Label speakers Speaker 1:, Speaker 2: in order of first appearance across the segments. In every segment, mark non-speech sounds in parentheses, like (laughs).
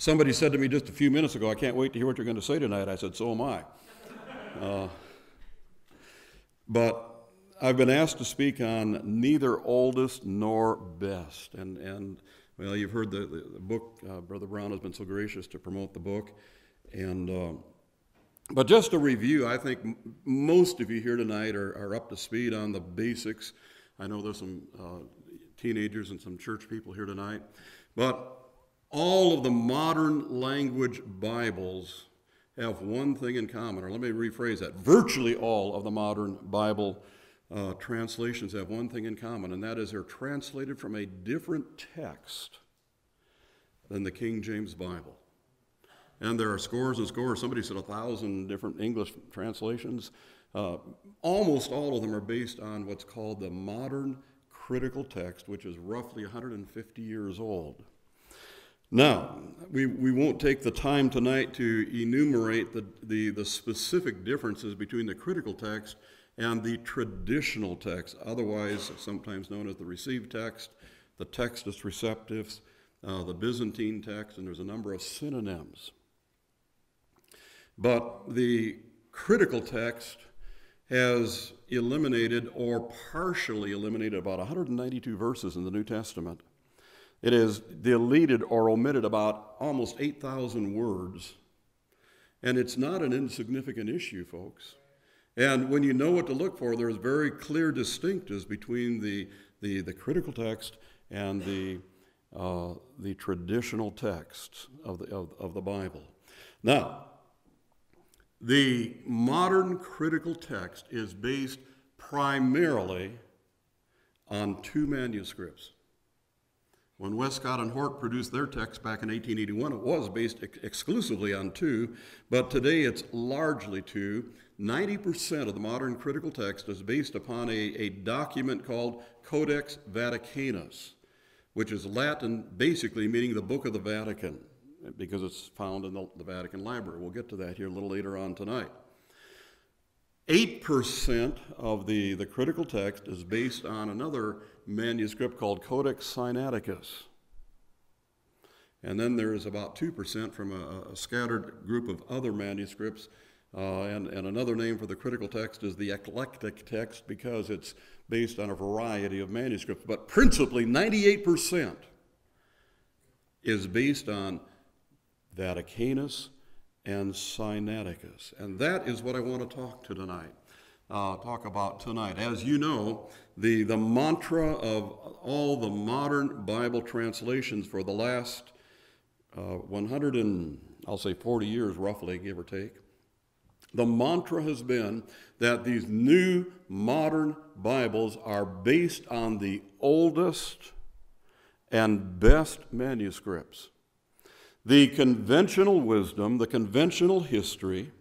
Speaker 1: somebody said to me just a few minutes ago, I can't wait to hear what you're going to say tonight. I said, so am I. (laughs) Uh, but I've been asked to speak on neither oldest nor best. And, and well, you've heard the, the, the book. Uh, Brother Brown has been so gracious to promote the book. And, uh, but just a review, I think m- most of you here tonight are, are up to speed on the basics. I know there's some uh, teenagers and some church people here tonight. But all of the modern language Bibles have one thing in common, or let me rephrase that. Virtually all of the modern Bible uh, translations have one thing in common, and that is they're translated from a different text than the King James Bible. And there are scores and scores. Somebody said a thousand different English translations. Uh, almost all of them are based on what's called the modern critical text, which is roughly 150 years old. Now, we, we won't take the time tonight to enumerate the, the, the specific differences between the critical text and the traditional text, otherwise sometimes known as the received text, the Textus Receptus, uh, the Byzantine text, and there's a number of synonyms. But the critical text has eliminated or partially eliminated about 192 verses in the New Testament. It has deleted or omitted about almost 8,000 words. And it's not an insignificant issue, folks. And when you know what to look for, there's very clear distinctives between the, the, the critical text and the, uh, the traditional text of the, of, of the Bible. Now, the modern critical text is based primarily on two manuscripts. When Westcott and Hort produced their text back in 1881, it was based ex- exclusively on two, but today it's largely two. 90% of the modern critical text is based upon a, a document called Codex Vaticanus, which is Latin basically meaning the Book of the Vatican, because it's found in the, the Vatican Library. We'll get to that here a little later on tonight. 8% of the, the critical text is based on another manuscript called Codex Sinaiticus. And then there's about 2% from a, a, scattered group of other manuscripts. Uh, and, and another name for the critical text is the eclectic text because it's based on a variety of manuscripts. But principally, 98% is based on Vaticanus and Sinaiticus. And that is what I want to talk to tonight. Uh, talk about tonight. As you know, the, the mantra of all the modern Bible translations for the last uh, 100 and I'll say 40 years roughly, give or take, the mantra has been that these new modern Bibles are based on the oldest and best manuscripts. The conventional wisdom, the conventional history,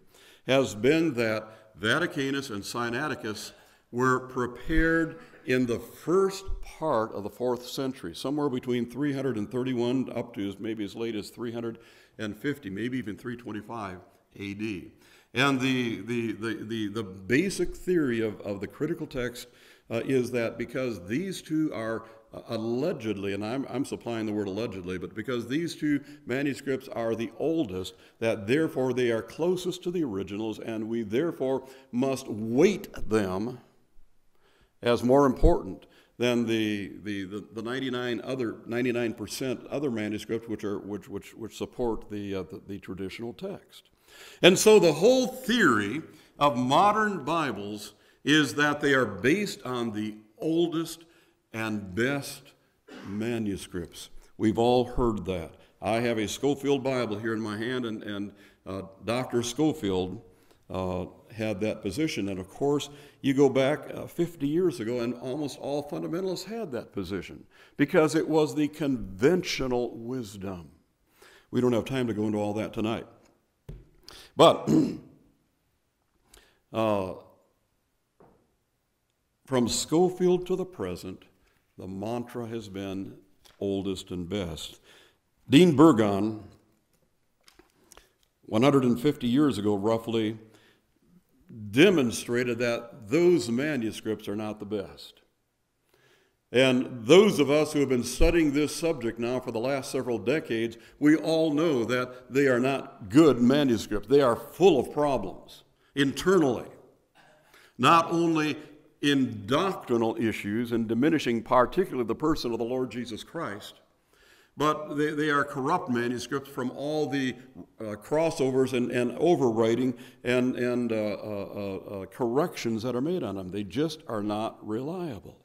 Speaker 1: has been that Vaticanus and Sinaiticus were prepared in the first part of the fourth century, somewhere between 331 up to maybe as late as 350, maybe even 325 AD. And the, the, the, the, the basic theory of, of the critical text uh, is that because these two are allegedly, and I'm, I'm supplying the word allegedly, but because these two manuscripts are the oldest, that therefore they are closest to the originals, and we therefore must weight them as more important than the, the, the, the 99 other 99% other manuscripts which are which which which support the, uh, the, the traditional text. And so the whole theory of modern Bibles is that they are based on the oldest and best manuscripts. We've all heard that. I have a Scofield Bible here in my hand, and, and uh, Dr. Scofield uh, had that position. And of course, you go back uh, 50 years ago, and almost all fundamentalists had that position because it was the conventional wisdom. We don't have time to go into all that tonight. But (clears throat) uh, from Scofield to the present, the mantra has been oldest and best. Dean Burgon, 150 years ago roughly, demonstrated that those manuscripts are not the best. And those of us who have been studying this subject now for the last several decades, we all know that they are not good manuscripts. They are full of problems internally. Not only in doctrinal issues and diminishing particularly the person of the Lord Jesus Christ, but they, they are corrupt manuscripts from all the uh, crossovers and, and overwriting and, and uh, uh, uh, corrections that are made on them. They just are not reliable.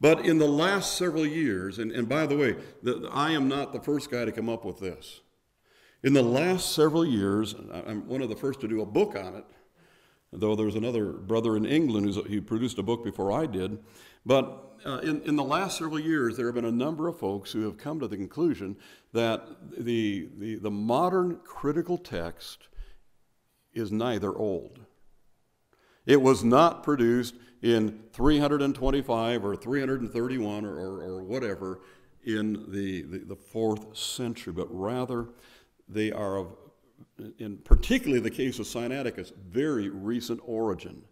Speaker 1: But in the last several years, and, and by the way, the, I am not the first guy to come up with this. In the last several years, I'm one of the first to do a book on it, though there's another brother in England who produced a book before I did. But uh, in, in the last several years, there have been a number of folks who have come to the conclusion that the, the, the modern critical text is neither old. It was not produced in 325 or 331 or, or, or whatever in the, the, the, fourth century, but rather they are of, in particularly the case of Sinaiticus, very recent origin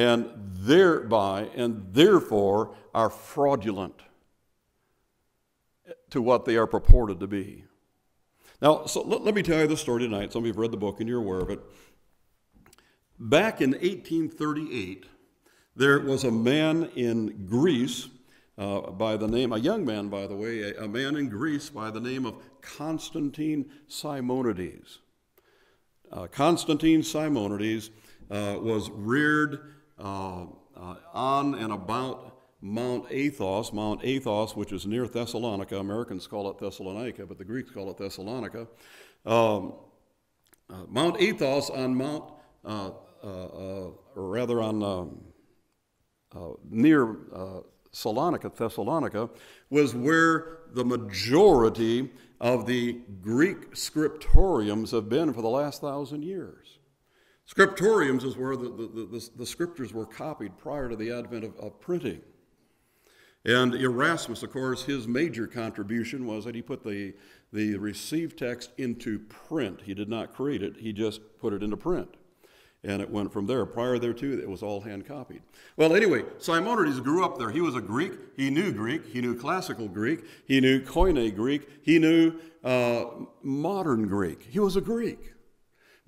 Speaker 1: and thereby and therefore are fraudulent to what they are purported to be. Now, so let, let me tell you the story tonight. Some of you have read the book and you're aware of it. Back in 1838, there was a man in Greece uh, by the name, a young man, by the way, a, a, man in Greece by the name of Constantine Simonides. Uh, Constantine Simonides uh, was reared uh, uh, on and about Mount Athos, Mount Athos, which is near Thessalonica. Americans call it Thessalonica, but the Greeks call it Thessalonica. Um, uh, Mount Athos on Mount, uh, uh, uh or rather on um, near Salonica, Thessalonica, was where the majority of the Greek scriptoriums have been for the last thousand years. Scriptoriums is where the, the, the, the, scriptures were copied prior to the advent of, of printing. And Erasmus, of course, his major contribution was that he put the, the received text into print. He did not create it, he just put it into print. And it went from there. Prior thereto, it was all hand copied. Well, anyway, Simonides grew up there. He was a Greek. He knew Greek. He knew classical Greek. He knew Koine Greek. He knew uh, modern Greek. He was a Greek.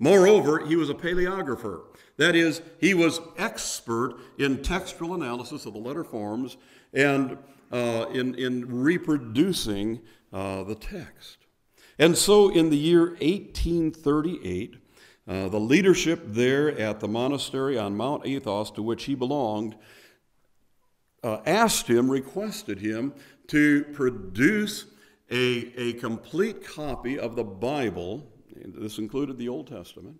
Speaker 1: Moreover, he was a paleographer. That is, he was expert in textual analysis of the letter forms and uh, in, in reproducing uh, the text. And so in the year 1838, uh, the leadership there at the monastery on Mount Athos to which he belonged uh, asked him, requested him to produce a, a complete copy of the Bible this included the Old Testament,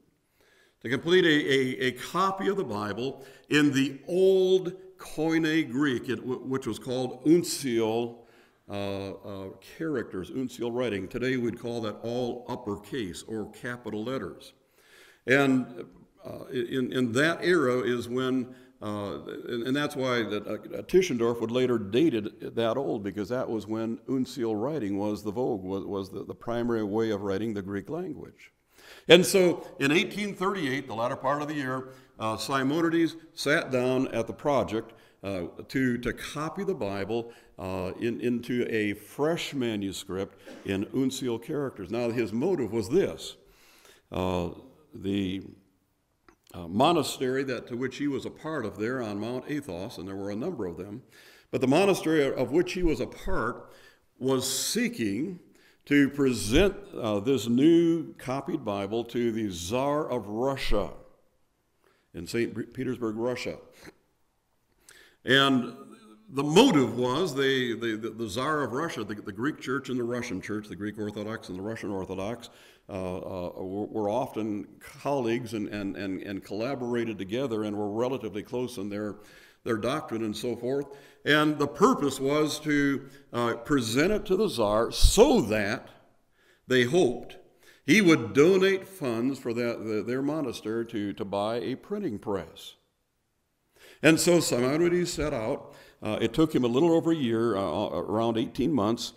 Speaker 1: to complete a, a, a copy of the Bible in the Old Koine Greek, which was called uncial uh, uh, characters, uncial writing. Today we'd call that all uppercase or capital letters. And uh, in, in that era is when uh, and, and, that's why that, uh, Tischendorf would later date it that old, because that was when uncial writing was the vogue, was, was the, the primary way of writing the Greek language. And so in 1838, the latter part of the year, uh, Simonides sat down at the project uh, to, to copy the Bible uh, in, into a fresh manuscript in uncial characters. Now, his motive was this uh, the monastery that, to which he was a part of there on Mount Athos, and there were a number of them. But the monastery of which he was a part was seeking to present uh, this new copied Bible to the Tsar of Russia in St. Petersburg, Russia. And the motive was the, the, the, Tsar of Russia, the, the Greek church and the Russian church, the Greek Orthodox and the Russian Orthodox, uh, uh, were, often colleagues and, and, and, and collaborated together and were relatively close in their, their doctrine and so forth. And the purpose was to uh, present it to the czar so that they hoped he would donate funds for that, the, their monastery to, to buy a printing press. And so Simonides set out. Uh, it took him a little over a year, uh, around 18 months,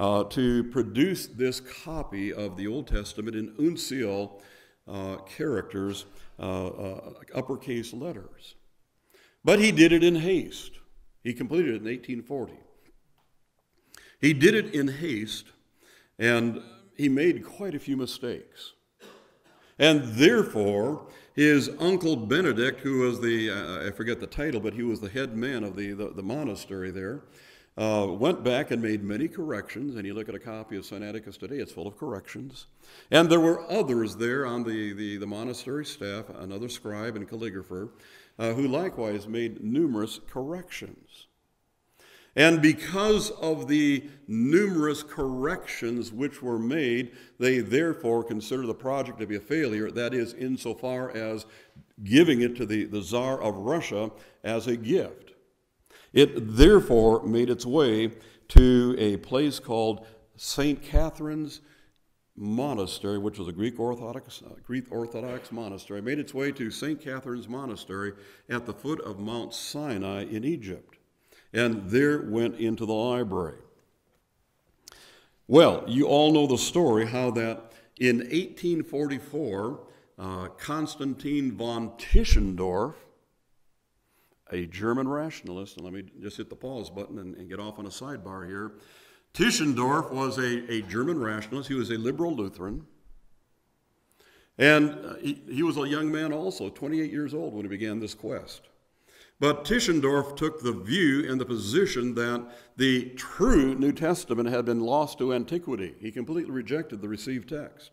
Speaker 1: uh, to produce this copy of the Old Testament in uncial uh, characters, uh, uh, uppercase letters. But he did it in haste. He completed it in 1840. He did it in haste, and he made quite a few mistakes. And therefore, his uncle Benedict, who was the, uh, I forget the title, but he was the head man of the, the, the monastery there, uh, went back and made many corrections. And you look at a copy of Sinaiticus today, it's full of corrections. And there were others there on the, the, the monastery staff, another scribe and calligrapher, uh, who likewise made numerous corrections. And because of the numerous corrections which were made, they therefore consider the project to be a failure. That is, insofar as giving it to the, the Tsar of Russia as a gift. It therefore made its way to a place called St. Catherine's Monastery, which was a Greek Orthodox, uh, Greek Orthodox monastery. Made its way to St. Catherine's Monastery at the foot of Mount Sinai in Egypt and there went into the library. Well, you all know the story how that in 1844, uh, Constantine von Tischendorf, a German rationalist, and let me just hit the pause button and, and get off on a sidebar here. Tischendorf was a, a German rationalist, he was a liberal Lutheran. And uh, he, he was a young man also, 28 years old when he began this quest. But Tischendorf took the view and the position that the true New Testament had been lost to antiquity. He completely rejected the received text.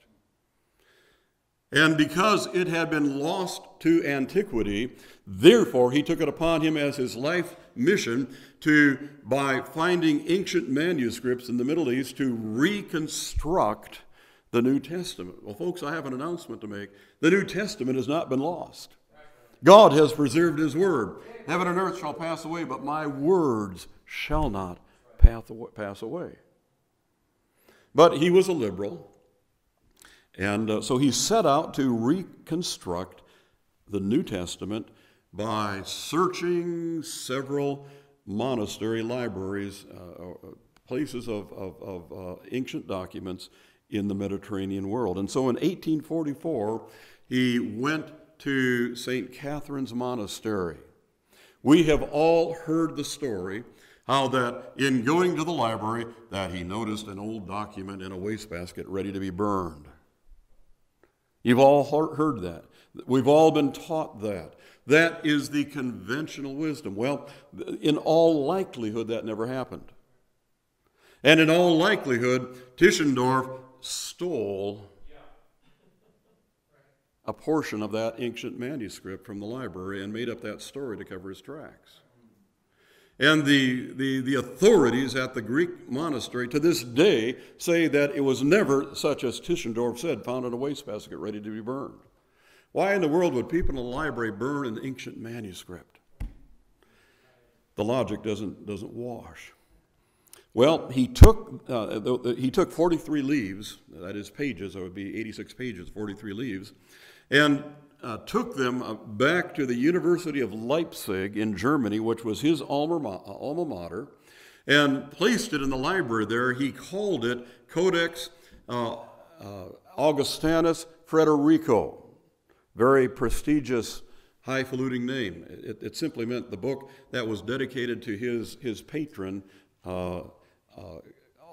Speaker 1: And because it had been lost to antiquity, therefore he took it upon him as his life mission to, by finding ancient manuscripts in the Middle East, to reconstruct the New Testament. Well, folks, I have an announcement to make. The New Testament has not been lost. God has preserved his word. Heaven and earth shall pass away, but my words shall not pass away. But he was a liberal, and uh, so he set out to reconstruct the New Testament by searching several monastery libraries, uh, uh places of, of, of uh, ancient documents in the Mediterranean world. And so in 1844, he went to St. Catherine's Monastery. We have all heard the story how that in going to the library that he noticed an old document in a wastebasket ready to be burned. You've all heard that. We've all been taught that. That is the conventional wisdom. Well, in all likelihood, that never happened. And in all likelihood, Tischendorf stole a portion of that ancient manuscript from the library and made up that story to cover his tracks. And the, the, the authorities at the Greek monastery to this day say that it was never, such as Tischendorf said, found in a wastebasket ready to be burned. Why in the world would people in a library burn an ancient manuscript? The logic doesn't, doesn't wash. Well, he took, uh, the, the, he took 43 leaves, that is pages, that would be 86 pages, 43 leaves, and uh, took them uh, back to the University of Leipzig in Germany, which was his alma, ma- uh, alma mater, and placed it in the library there. He called it Codex uh, uh, Augustinus Frederico. Very prestigious, highfalutin name. It, it, simply meant the book that was dedicated to his, his patron, uh,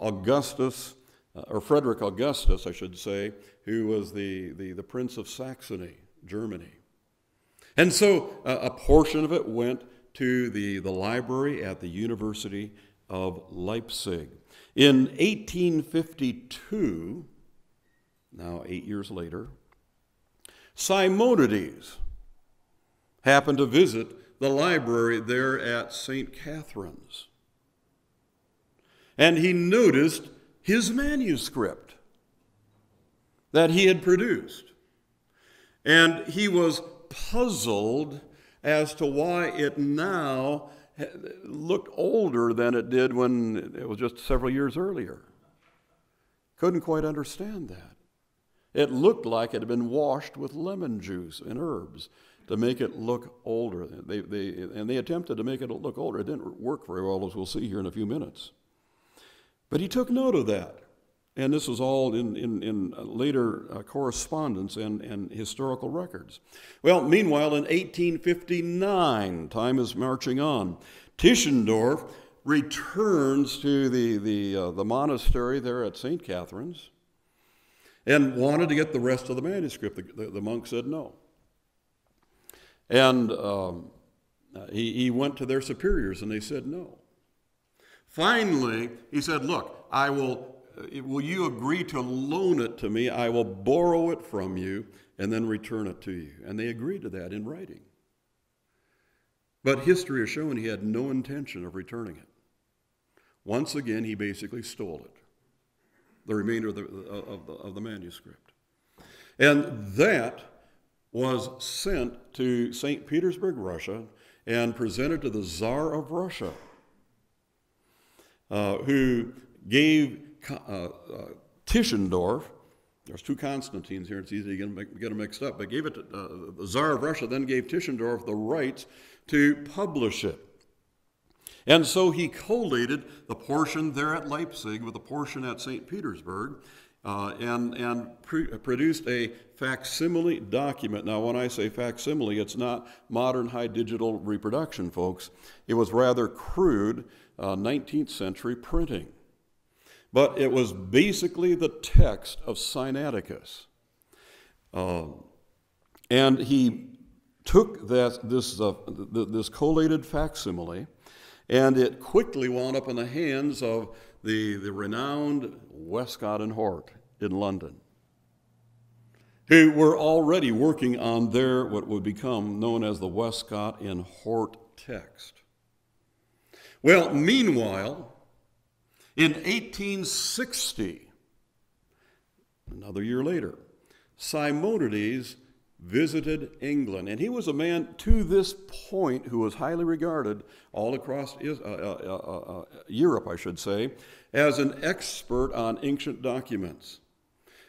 Speaker 1: Augustus uh, or Frederick Augustus, I should say, who was the, the, the Prince of Saxony, Germany. And so uh, a portion of it went to the, the library at the University of Leipzig. In 1852, now eight years later, Simonides happened to visit the library there at St. Catherine's. And he noticed his manuscript that he had produced. And he was puzzled as to why it now looked older than it did when it was just several years earlier. Couldn't quite understand that. It looked like it had been washed with lemon juice and herbs to make it look older. They, they, and they attempted to make it look older. It didn't work very well, as we'll see here in a few minutes. But he took note of that. And this was all in, in, in later uh, correspondence and, and historical records. Well, meanwhile, in 1859, time is marching on, Tischendorf returns to the, the, uh, the monastery there at St. Catherine's and wanted to get the rest of the manuscript. The, the, the monk said no. And um, he, he went to their superiors and they said no. Finally, he said, Look, I will, uh, will you agree to loan it to me? I will borrow it from you and then return it to you. And they agreed to that in writing. But history has shown he had no intention of returning it. Once again, he basically stole it, the remainder of the, of the, of the manuscript. And that was sent to St. Petersburg, Russia, and presented to the Tsar of Russia, uh, who gave uh, uh, Tischendorf, there's two Constantines here, it's easy to get them mixed up, but gave it to, uh, the Tsar of Russia then gave Tischendorf the rights to publish it. And so he collated the portion there at Leipzig with the portion at St. Petersburg uh, and, and produced a facsimile document. Now, when I say facsimile, it's not modern high digital reproduction, folks. It was rather crude uh, 19th century printing. But it was basically the text of Sinaiticus. Uh, and he took that, this, uh, this collated facsimile and it quickly wound up in the hands of the, the renowned Westcott and Hort in London, who were already working on their, what would become known as the Westcott and Hort text. Well, meanwhile, in 1860, another year later, Simonides visited England. And he was a man to this point who was highly regarded all across uh uh, uh, uh, uh, Europe, I should say, as an expert on ancient documents.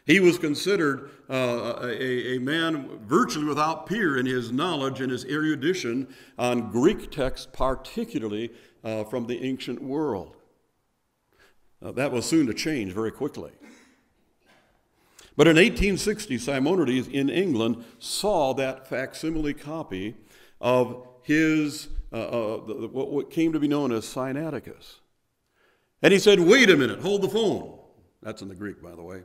Speaker 1: He was considered uh, a, a, man virtually without peer in his knowledge and his erudition on Greek texts, particularly from the ancient world. That was soon to change very quickly. But in 1860, Simonides in England saw that facsimile copy of his, uh, uh, the, what came to be known as Sinaiticus. And he said, Wait a minute, hold the phone. That's in the Greek, by the way.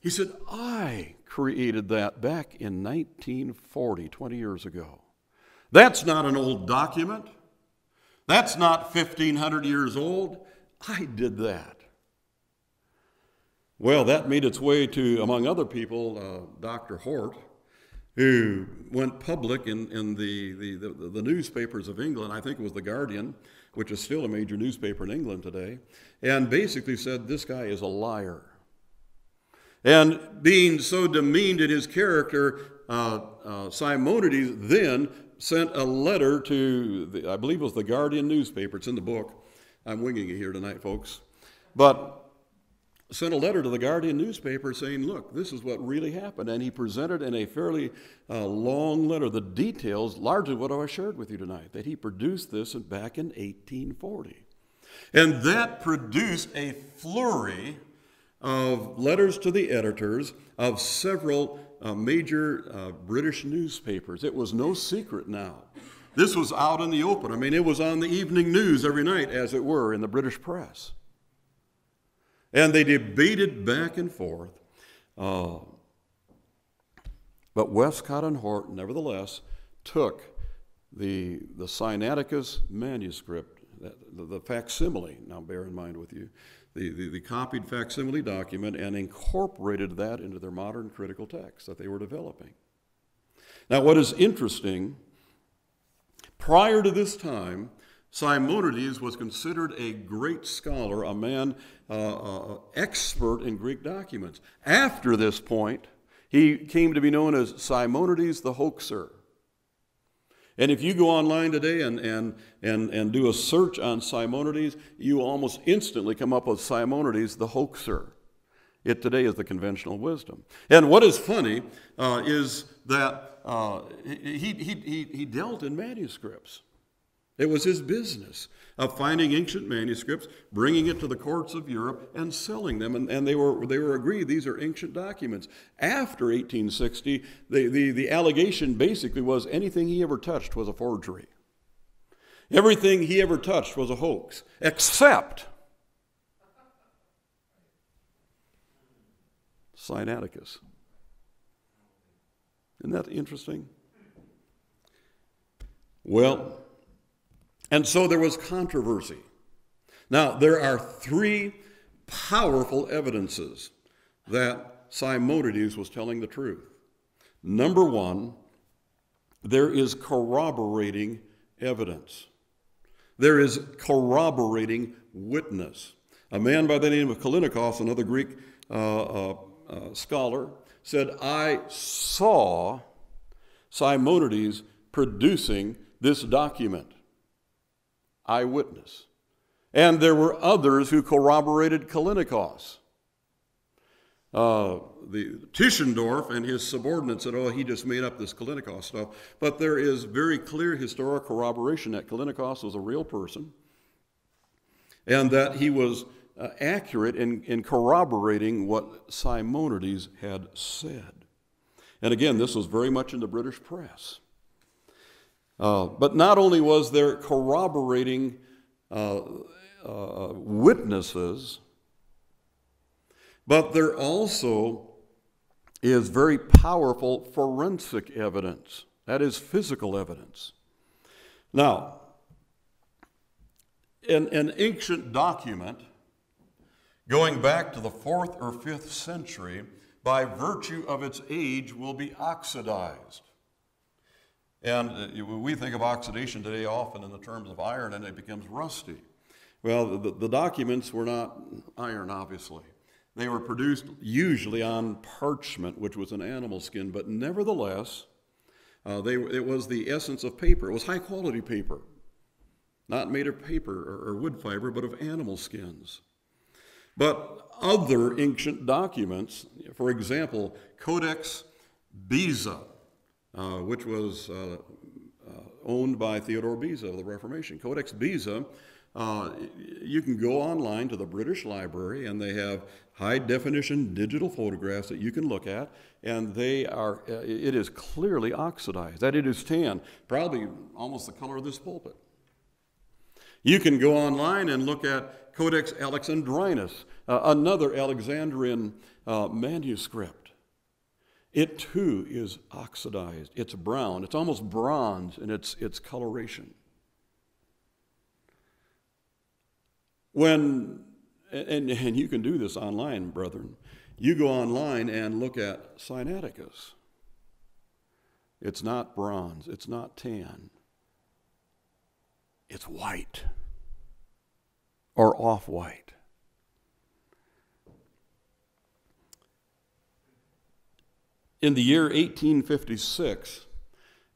Speaker 1: He said, I created that back in 1940, 20 years ago. That's not an old document. That's not 1,500 years old. I did that. Well, that made its way to, among other people, uh, Dr. Hort, who went public in, in the, the, the, the, newspapers of England. I think it was The Guardian, which is still a major newspaper in England today, and basically said, This guy is a liar. And being so demeaned in his character, uh, uh, Simonides then sent a letter to, the, I believe it was the Guardian newspaper. It's in the book. I'm winging it here tonight, folks. But sent a letter to the Guardian newspaper saying, look, this is what really happened. And he presented in a fairly uh, long letter the details, largely what I shared with you tonight, that he produced this back in 1840. And that produced a flurry of letters to the editors of several uh, major uh, British newspapers. It was no secret now. This was out in the open. I mean, it was on the evening news every night, as it were, in the British press. And they debated back and forth. Uh, but Westcott and Hort, nevertheless, took the, the Sinaiticus manuscript, the, the facsimile, now bear in mind with you, the, the, the, copied facsimile document and incorporated that into their modern critical text that they were developing. Now, what is interesting, prior to this time, Simonides was considered a great scholar, a man uh, uh, expert in Greek documents. After this point, he came to be known as Simonides the hoaxer. And if you go online today and, and, and, and do a search on Simonides, you almost instantly come up with Simonides the hoaxer. It today is the conventional wisdom. And what is funny uh, is that uh, he, he, he, he dealt in manuscripts. It was his business of finding ancient manuscripts, bringing it to the courts of Europe, and selling them. And, and they, were, they were agreed these are ancient documents. After 1860, the, the, the allegation basically was anything he ever touched was a forgery. Everything he ever touched was a hoax, except Sinaiticus. Isn't that interesting? Well, and so there was controversy. Now, there are three powerful evidences that Simonides was telling the truth. Number one, there is corroborating evidence. There is corroborating witness. A man by the name of Kalinikos, another Greek uh, uh, uh, scholar, said, I saw Simonides producing this document. Eyewitness. And there were others who corroborated Kalinikos. Uh, the Tischendorf and his subordinates said, "Oh, he just made up this Kalinikos stuff." But there is very clear historic corroboration that Kalinikos was a real person, and that he was uh, accurate in, in corroborating what Simonides had said. And again, this was very much in the British press. Uh, but not only was there corroborating uh, uh, witnesses, but there also is very powerful forensic evidence. That is physical evidence. Now, in an ancient document going back to the fourth or fifth century, by virtue of its age, will be oxidized. And uh, we think of oxidation today often in the terms of iron and it becomes rusty. Well, the, the documents were not iron, obviously. They were produced usually on parchment, which was an animal skin, but nevertheless, uh, they, it was the essence of paper. It was high quality paper, not made of paper or, or wood fiber, but of animal skins. But other ancient documents, for example, Codex Beza, uh, which was uh, uh, owned by Theodore Beza of the Reformation. Codex Beza, uh, you can go online to the British Library and they have high definition digital photographs that you can look at, and they are, it is clearly oxidized, that it is tan, probably almost the color of this pulpit. You can go online and look at Codex Alexandrinus, uh, another Alexandrian uh, manuscript. It too is oxidized. It's brown. It's almost bronze in its, its coloration. When, and, and you can do this online, brethren, you go online and look at Sinaiticus. It's not bronze, it's not tan, it's white or off white. In the year 1856,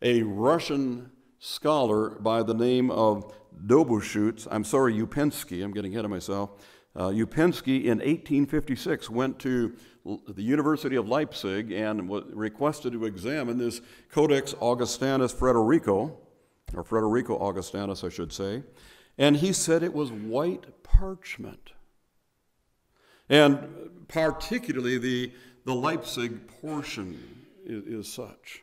Speaker 1: a Russian scholar by the name of Dobschutz, I'm sorry, Uspensky, I'm getting ahead of myself. Uh, Uspensky in 1856 went to the University of Leipzig and was requested to examine this Codex Augustinus Frederico, or Frederico Augustinus, I should say, and he said it was white parchment. And particularly the the Leipzig portion is, is such.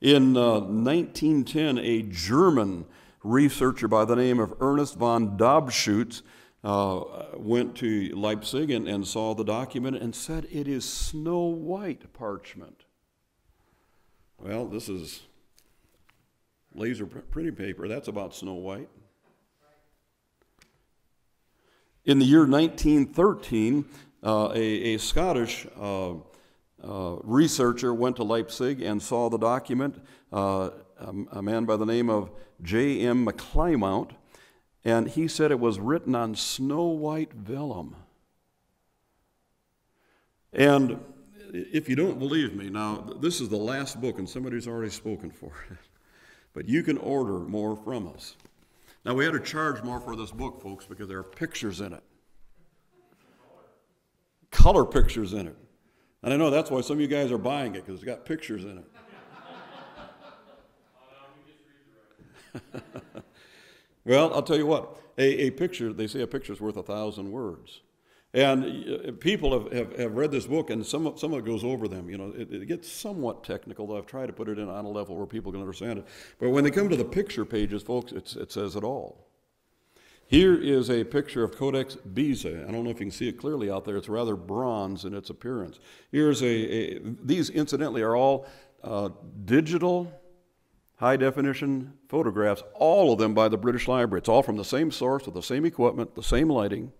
Speaker 1: In uh, 1910, a German researcher by the name of Ernest von Dobschutz uh, went to Leipzig and, and saw the document and said it is snow white parchment. Well, this is laser printing paper. That's about snow white. In the year 1913, uh, a, a, Scottish uh, uh, researcher went to Leipzig and saw the document, uh, a, a, man by the name of J.M. McClymont, and he said it was written on snow white vellum. And if you don't believe me, now this is the last book, and somebody's already spoken for it, (laughs) but you can order more from us. Now, we had to charge more for this book, folks, because there are pictures in it color pictures in it. And I know that's why some of you guys are buying it because it's got pictures in it. (laughs) well, I'll tell you what, a, a picture, they say a picture's worth a thousand words. And uh, people have, have, have read this book, and some, some of it goes over them. You know, it, it gets somewhat technical, though I've tried to put it in on a level where people can understand it. But when they come to the picture pages, folks, it says it all. Here is a picture of Codex Bezae. I don't know if you can see it clearly out there. It's rather bronze in its appearance. Here's a, a these incidentally are all uh, digital high definition photographs, all of them by the British Library. It's all from the same source with the same equipment, the same lighting.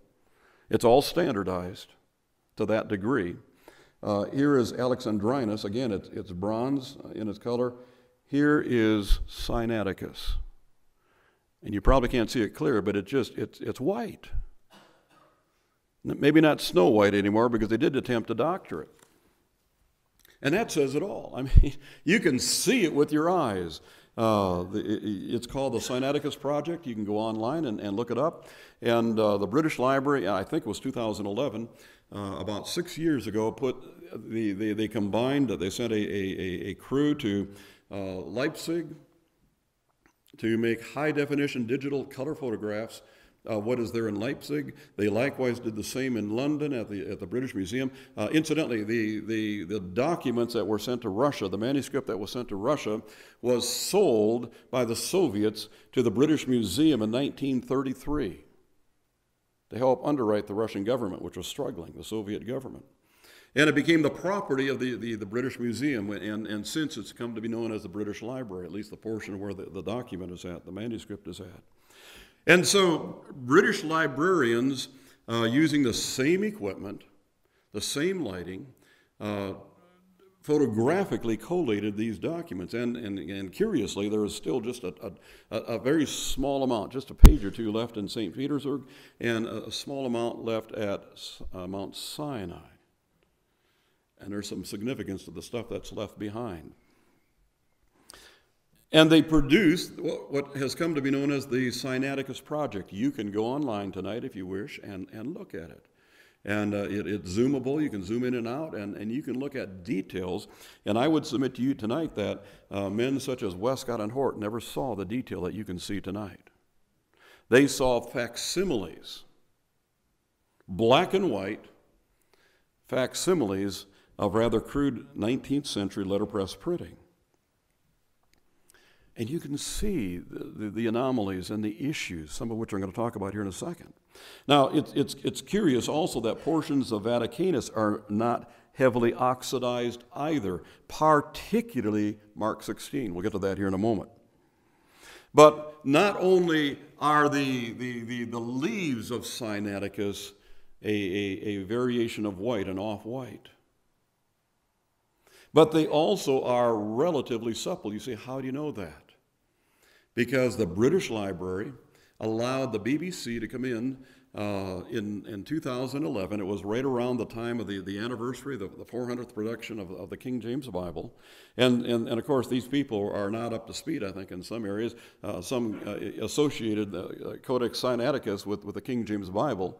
Speaker 1: It's all standardized to that degree. Uh, here is Alexandrinus. Again, it's, it's bronze in its color. Here is Sinaiticus. And you probably can't see it clear, but it just, it's, it's white. Maybe not snow white anymore because they did attempt to doctor it. And that says it all. I (laughs) mean, you can see it with your eyes. Uh, the, it's called the Sinaiticus Project. You can go online and, and look it up. And uh, the British Library, I think it was 2011, uh, about six years ago, put the, they, they combined, they sent a, a, a crew to uh, Leipzig to make high definition digital color photographs uh, what is there in Leipzig. They likewise did the same in London at the, at the British Museum. Uh, incidentally, the, the, the documents that were sent to Russia, the manuscript that was sent to Russia, was sold by the Soviets to the British Museum in 1933 to help underwrite the Russian government, which was struggling, the Soviet government. And it became the property of the, the, the, British Museum, and, and since it's come to be known as the British Library, at least the portion where the, the document is at, the manuscript is at. And so, British librarians, uh, using the same equipment, the same lighting, uh, photographically collated these documents. And, and, and curiously, there is still just a, a, a, very small amount, just a page or two left in St. Petersburg, and a, small amount left at uh, Mount Sinai. And there's some significance to the stuff that's left behind. And they produced what has come to be known as the Sinaiticus Project. You can go online tonight if you wish and, and look at it. And uh, it, it's zoomable, you can zoom in and out, and, and you can look at details. And I would submit to you tonight that uh, men such as Westcott and Hort never saw the detail that you can see tonight. They saw facsimiles, black and white facsimiles of rather crude 19th century letterpress printing. And you can see the, the, the, anomalies and the issues, some of which I'm going to talk about here in a second. Now, it's, it's, it's curious also that portions of Vaticanus are not heavily oxidized either, particularly Mark 16. We'll get to that here in a moment. But not only are the, the, the, the leaves of Sinaiticus a, a, a variation of white, an off white, but they also are relatively supple. You say, how do you know that? because the British Library allowed the BBC to come in uh, in, in 2011. It was right around the time of the, the anniversary, the, the 400th production of, of the King James Bible. And, and, and of course, these people are not up to speed, I think, in some areas. Uh, some uh, associated uh, Codex Sinaiticus with, with the King James Bible,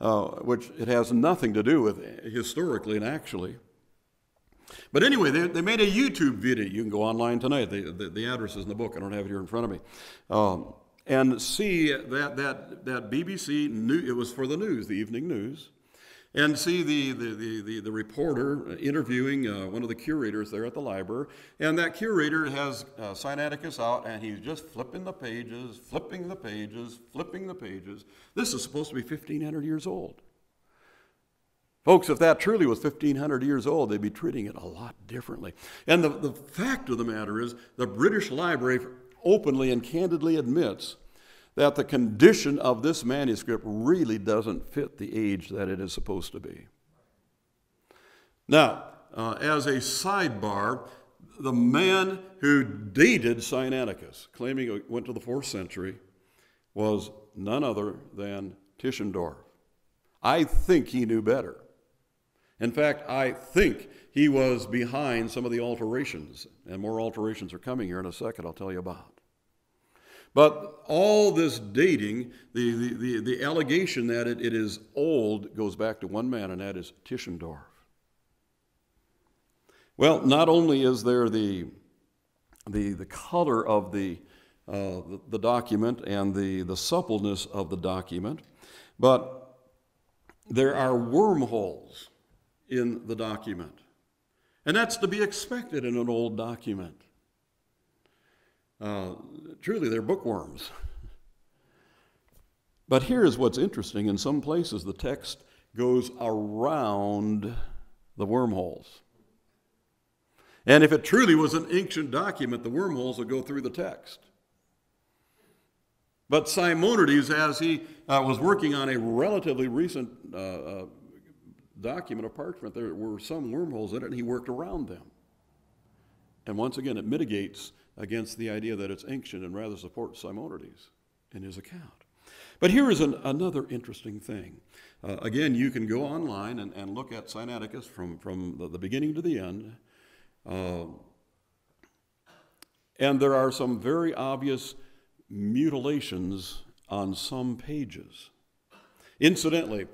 Speaker 1: uh, which it has nothing to do with historically and actually. But anyway, they, they made a YouTube video. You can go online tonight. The, the, the address is in the book. I don't have it here in front of me. Um, and see that, that, that BBC, new, it was for the news, the evening news, and see the, the, the, the, the reporter interviewing uh, one of the curators there at the library. And that curator has uh, Sinaiticus out, and he's just flipping the pages, flipping the pages, flipping the pages. This is supposed to be 1,500 years old. Folks, if that truly was 1,500 years old, they'd be treating it a lot differently. And the, the fact of the matter is, the British Library openly and candidly admits that the condition of this manuscript really doesn't fit the age that it is supposed to be. Now, uh, as a sidebar, the man who dated Sinaiticus, claiming it went to the fourth century, was none other than Tischendorf. I think he knew better. In fact, I think he was behind some of the alterations, and more alterations are coming here in a second, I'll tell you about. But all this dating, the, the, the, the allegation that it, it is old, goes back to one man, and that is Tischendorf. Well, not only is there the, the, the color of the, uh, the, the document and the, the suppleness of the document, but there are wormholes in the document. And that's to be expected in an old document. Uh, truly, they're bookworms. But here's what's interesting in some places, the text goes around the wormholes. And if it truly was an ancient document, the wormholes would go through the text. But Simonides, as he uh, was working on a relatively recent uh, uh, document of parchment, there were some wormholes in it, and he worked around them. And once again, it mitigates against the idea that it's ancient and rather supports Simonides in his account. But here is an, another interesting thing. Uh, again, you can go online and, and look at Sinaiticus from, from the, the beginning to the end. Uh, and there are some very obvious mutilations on some pages. Incidentally,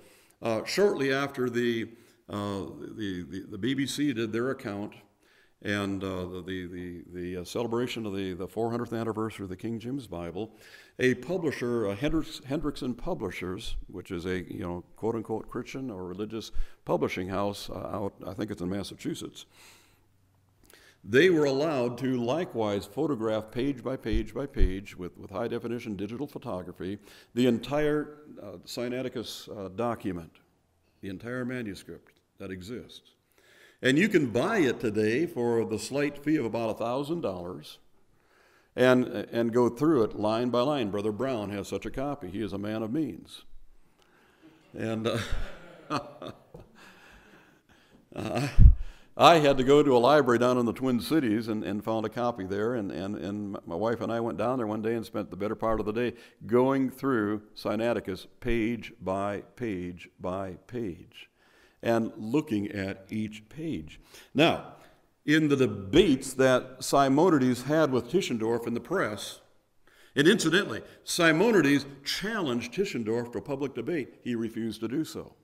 Speaker 1: uh, shortly after the, uh, the, the, the, BBC did their account and uh, the, the, the, uh, celebration of the, the 400th anniversary of the King James Bible, a publisher, uh, Hendricks, Hendrickson Publishers, which is a you know quote unquote Christian or religious publishing house out, I think it's in Massachusetts, they were allowed to likewise photograph page by page by page with, with high definition digital photography the entire uh, Sinaiticus uh, document, the entire manuscript that exists. And you can buy it today for the slight fee of about $1,000 and, and go through it line by line. Brother Brown has such a copy. He is a man of means. And uh, (laughs) uh, I had to go to a library down in the Twin Cities and, and found a copy there. And, and, and my wife and I went down there one day and spent the better part of the day going through Sinaiticus page by page by page and looking at each page. Now, in the debates that Simonides had with Tischendorf in the press, and incidentally, Simonides challenged Tischendorf to a public debate. He refused to do so.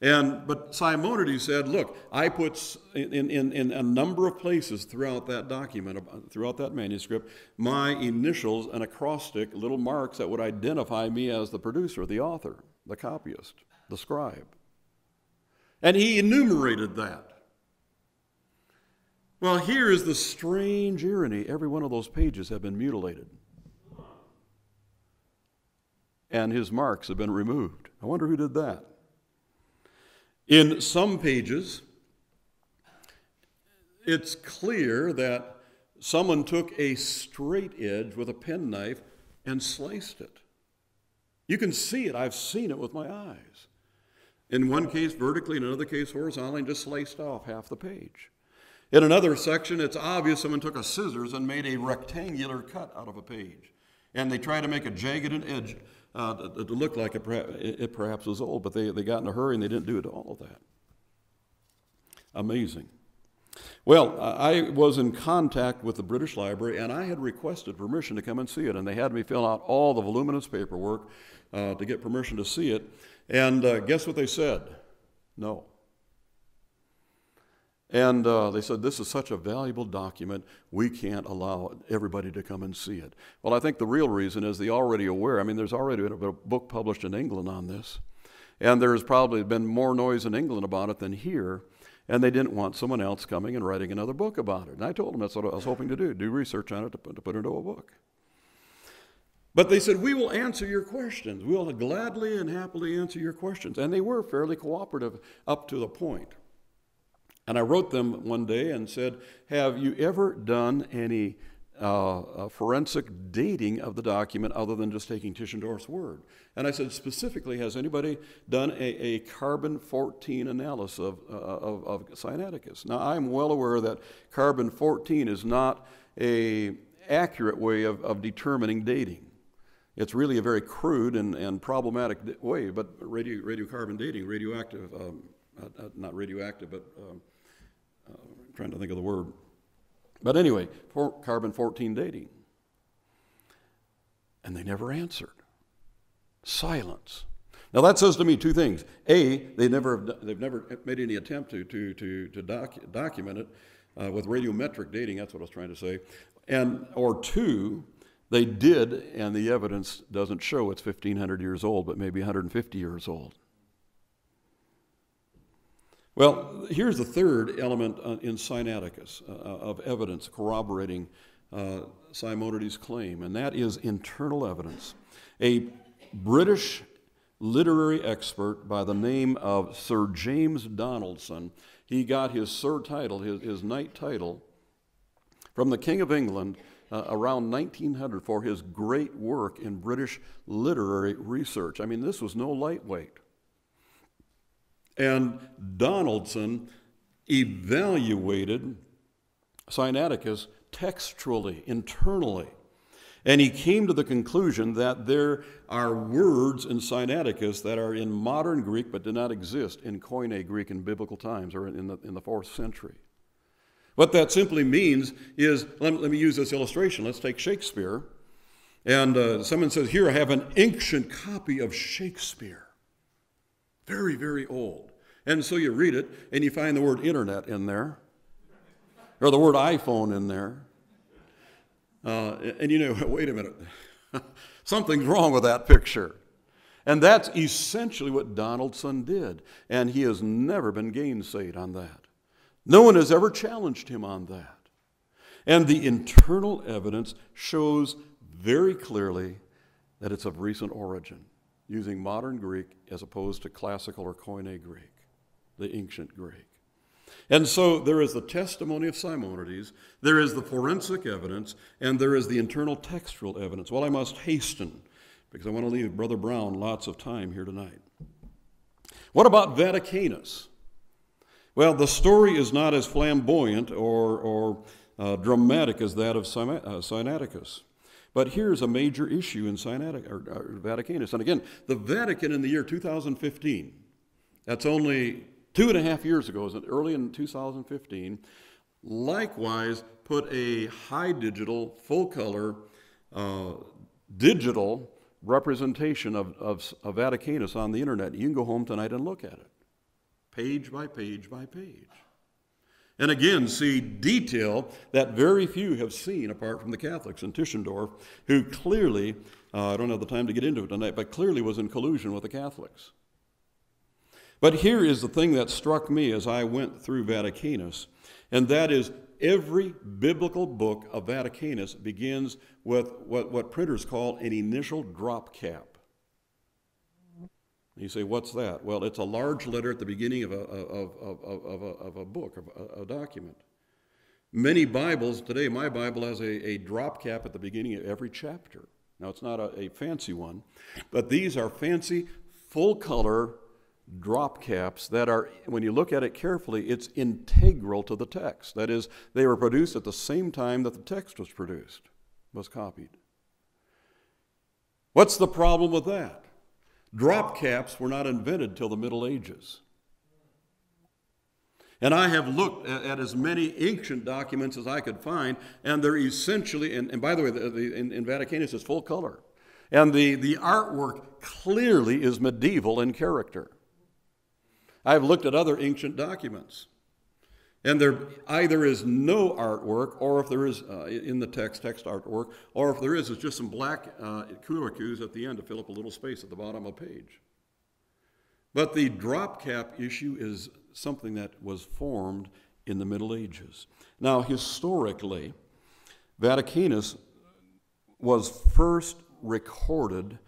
Speaker 1: And, but Simonides said, look, I put in, in, in a number of places throughout that document, throughout that manuscript, my initials and acrostic little marks that would identify me as the producer, the author, the copyist, the scribe. And he enumerated that. Well, here is the strange irony every one of those pages have been mutilated. And his marks have been removed. I wonder who did that. In some pages, it's clear that someone took a straight edge with a penknife and sliced it. You can see it. I've seen it with my eyes. In one case, vertically, in another case, horizontally, and just sliced off half the page. In another section, it's obvious someone took a scissors and made a rectangular cut out of a page. And they try to make a jagged edge uh, to, to, look like it, it, perhaps was old, but they, they got in a hurry and they didn't do it, all of that. Amazing. Well, I was in contact with the British Library and I had requested permission to come and see it, and they had me fill out all the voluminous paperwork uh, to get permission to see it. And uh, guess what they said? No. And uh, they said, This is such a valuable document, we can't allow everybody to come and see it. Well, I think the real reason is they're already aware. I mean, there's already been a book published in England on this, and there's probably been more noise in England about it than here, and they didn't want someone else coming and writing another book about it. And I told them that's what I was hoping to do do research on it to put, to put into a book. But they said, We will answer your questions. We'll gladly and happily answer your questions. And they were fairly cooperative up to the point. And I wrote them one day and said, Have you ever done any uh, uh, forensic dating of the document other than just taking Tischendorf's word? And I said, specifically, has anybody done a, a carbon 14 analysis of, uh, of, of Sinaiticus? Now, I'm well aware that carbon 14 is not a accurate way of, of determining dating. It's really a very crude and, and problematic way, but radio, radiocarbon dating, radioactive, um, uh, uh, not radioactive, but um, uh, trying to think of the word. But anyway, carbon 14 dating. And they never answered. Silence. Now that says to me two things. A, they never they've never made any attempt to, to, to, to docu- document it uh, with radiometric dating, that's what I was trying to say. And, or two, they did, and the evidence doesn't show it's 1,500 years old, but maybe 150 years old. Well, here's the third element uh, in Sinaiticus uh, of evidence corroborating uh, Simonides' claim, and that is internal evidence. A British literary expert by the name of Sir James Donaldson, he got his Sir title, his, his knight title, from the King of England uh, around 1900 for his great work in British literary research. I mean, this was no lightweight. And Donaldson evaluated Sinaiticus textually, internally. And he came to the conclusion that there are words in Sinaiticus that are in modern Greek but did not exist in Koine Greek in biblical times or in the, in the fourth century. What that simply means is let, let me use this illustration. Let's take Shakespeare. And uh, someone says, Here I have an ancient copy of Shakespeare. Very, very old. And so you read it and you find the word internet in there, or the word iPhone in there. Uh, and you know, (laughs) wait a minute, (laughs) something's wrong with that picture. And that's essentially what Donaldson did. And he has never been gainsaid on that. No one has ever challenged him on that. And the internal evidence shows very clearly that it's of recent origin, using modern Greek as opposed to classical or Koine Greek, the ancient Greek. And so there is the testimony of Simonides, there is the forensic evidence, and there is the internal textual evidence. Well, I must hasten because I want to leave Brother Brown lots of time here tonight. What about Vaticanus? Well, the story is not as flamboyant or, or uh, dramatic as that of uh, Sinaiticus. But here's a major issue in or, or Vaticanus. And again, the Vatican in the year 2015, that's only two and a half years ago, early in 2015, likewise put a high digital, full color, uh, digital representation of, of, of Vaticanus on the internet. You can go home tonight and look at it, page by page by page. And again, see detail that very few have seen apart from the Catholics in Tischendorf, who clearly, uh, I don't have the time to get into it tonight, but clearly was in collusion with the Catholics. But here is the thing that struck me as I went through Vaticanus, and that is every biblical book of Vaticanus begins with what, what printers call an initial drop cap. You say, what's that? Well, it's a large letter at the beginning of a, of, of, of, a, of a book, of a, a, document. Many Bibles, today my Bible has a, a drop cap at the beginning of every chapter. Now, it's not a, a fancy one, but these are fancy, full color drop caps that are, when you look at it carefully, it's integral to the text. That is, they were produced at the same time that the text was produced, was copied. What's the problem with that? Drop caps were not invented till the Middle Ages. And I have looked at, at, as many ancient documents as I could find, and they're essentially, and, and by the way, the, the, in, in Vaticanus it's full color. And the, the artwork clearly is medieval in character. I've looked at other ancient documents. And there either is no artwork, or if there is uh, in the text, text artwork, or if there is, it's just some black uh, curlicues at the end to fill up a little space at the bottom of a page. But the drop cap issue is something that was formed in the Middle Ages. Now, historically, Vaticanus was first recorded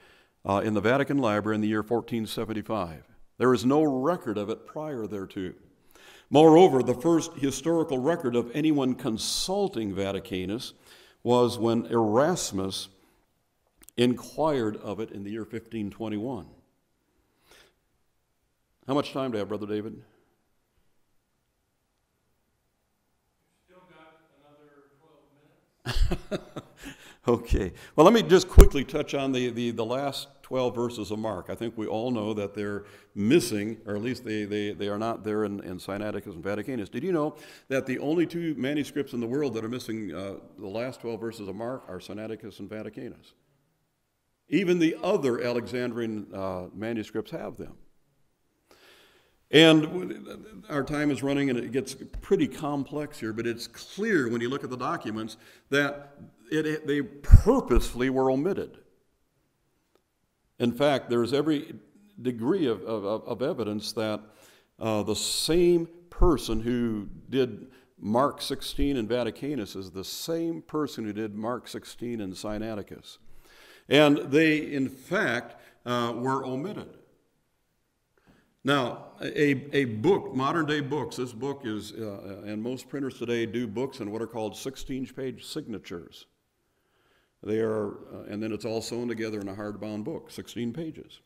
Speaker 1: uh, in the Vatican Library in the year 1475. There is no record of it prior thereto. Moreover, the first historical record of anyone consulting Vaticanus was when Erasmus inquired of it in the year 1521. How much time do I have, Brother David?
Speaker 2: Still got another (laughs)
Speaker 1: okay. Well, let me just quickly touch on the, the, the last 12 verses of Mark. I think we all know that they're missing, or at least they, they, they are not there in, in Sinaiticus and Vaticanus. Did you know that the only two manuscripts in the world that are missing uh, the last 12 verses of Mark are Sinaiticus and Vaticanus? Even the other Alexandrian uh, manuscripts have them. And our time is running and it gets pretty complex here, but it's clear when you look at the documents that it, it, they purposefully were omitted. In fact, there's every degree of, of, of evidence that uh, the same person who did Mark 16 in Vaticanus is the same person who did Mark 16 in Sinaiticus. And they, in fact, uh, were omitted. Now, a, a book, modern day books, this book is, uh, and most printers today do books in what are called 16 page signatures. They are, uh, and then it's all sewn together in a hardbound book, 16 pages.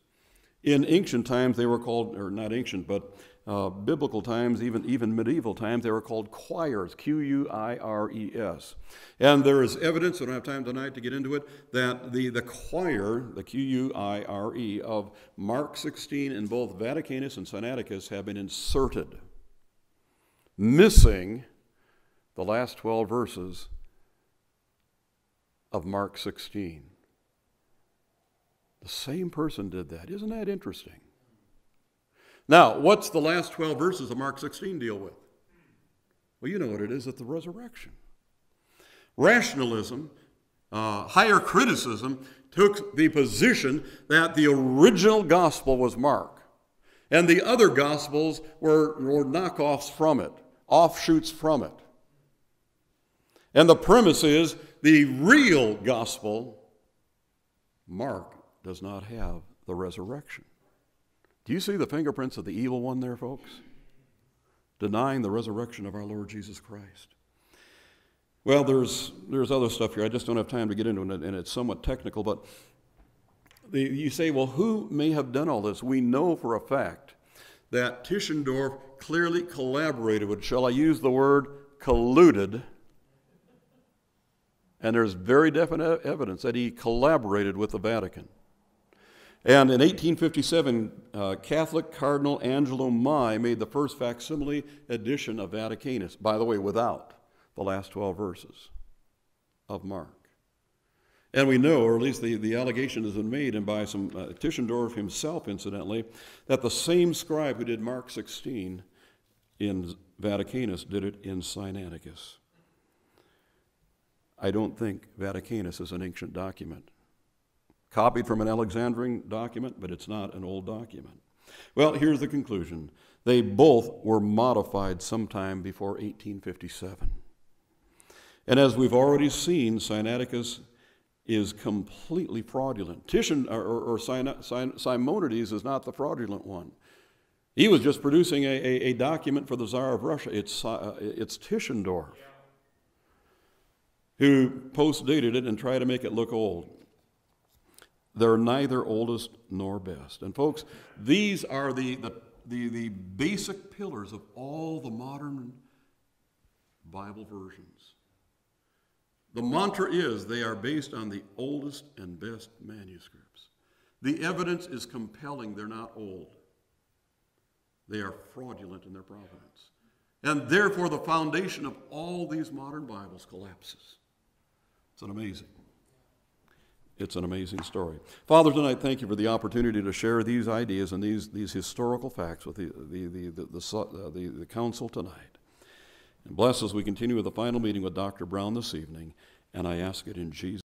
Speaker 1: In ancient times, they were called, or not ancient, but uh, biblical times, even, even medieval times, they were called quires, Q U I R E S. And there is evidence, I don't have time tonight to get into it, that the, the quire, the Q U I R E, of Mark 16 in both Vaticanus and Sinaiticus have been inserted, missing the last 12 verses of Mark 16. The same person did that. Isn't that interesting? Now, what's the last 12 verses of Mark 16 deal with? Well, you know what it is at the resurrection. Rationalism, uh, higher criticism, took the position that the original gospel was Mark, and the other gospels were, were knockoffs from it, offshoots from it. And the premise is the real gospel, Mark, does not have the resurrection. Do you see the fingerprints of the evil one there, folks? Denying the resurrection of our Lord Jesus Christ. Well, there's, there's other stuff here. I just don't have time to get into it, and it's somewhat technical, but the, you say, well, who may have done all this? We know for a fact that Tischendorf clearly collaborated with, shall I use the word colluded? And there's very definite evidence that he collaborated with the Vatican. And in 1857, uh, Catholic Cardinal Angelo Mai made the first facsimile edition of Vaticanus, by the way, without the last 12 verses of Mark. And we know, or at least the, the allegation has been made, and by some uh, Tischendorf himself, incidentally, that the same scribe who did Mark 16 in Vaticanus did it in Sinaiticus. I don't think Vaticanus is an ancient document copied from an Alexandrian document, but it's not an old document. Well, here's the conclusion they both were modified sometime before 1857. And as we've already seen, Sinaiticus is completely fraudulent. Titian, or, or, or Simonides is not the fraudulent one. He was just producing a, a, a document for the Tsar of Russia. It's, uh, it's Tischendorf who post dated it and tried to make it look old. They're neither oldest nor best. And folks, these are the, the, the, the basic pillars of all the modern Bible versions. The mantra is they are based on the oldest and best manuscripts. The evidence is compelling, they're not old. They are fraudulent in their provenance. And therefore, the foundation of all these modern Bibles collapses. It's an amazing. It's an amazing story. Father, tonight, thank you for the opportunity to share these ideas and these, these historical facts with the, the, the, the, the, uh, the, the council tonight. And bless as we continue with the final meeting with Dr. Brown this evening. And I ask it in Jesus'